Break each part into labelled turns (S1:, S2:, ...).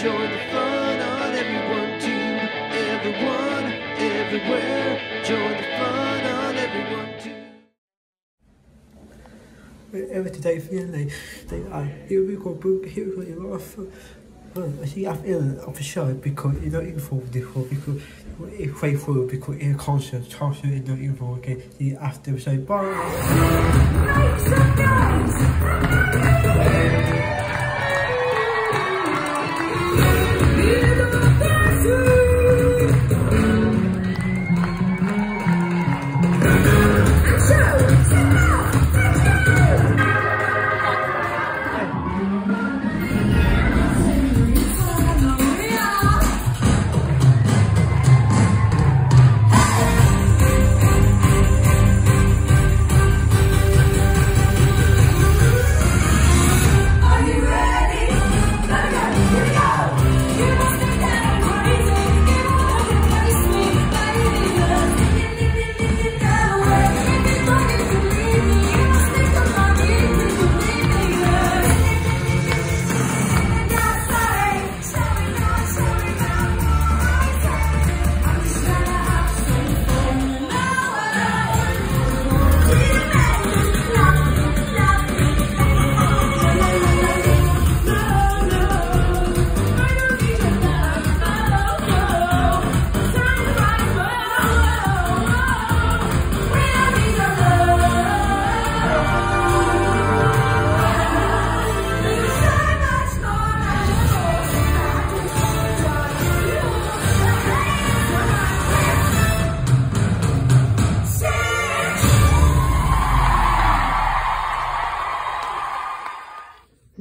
S1: join the fun on everyone too. Everyone, everywhere, join the fun on everyone too.
S2: Every today are here we go book here we go. I see I've ill of a show because you know involved before because it way through because in concert Charles you know involved again the after say bye.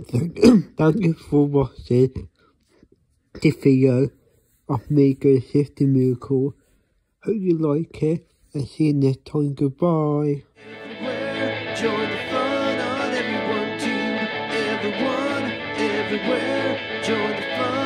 S2: Thank you for watching the video of me going to miracle. Hope you like it and see you next time. Goodbye.
S1: Join the fun